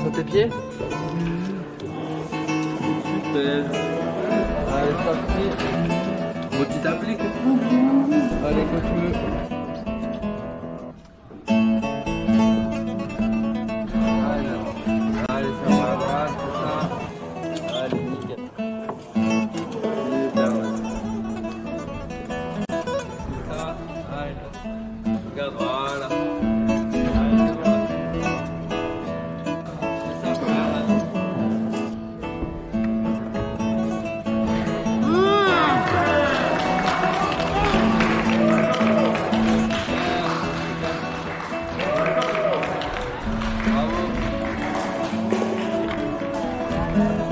sur tes pieds. Super. Allez, c'est parti. Mon petit appli. Allez, quand tu. Allez, ça va, là, c'est ça. Allez, nickel. Super. C'est ça. Allez. Regarde, voilà. Bye.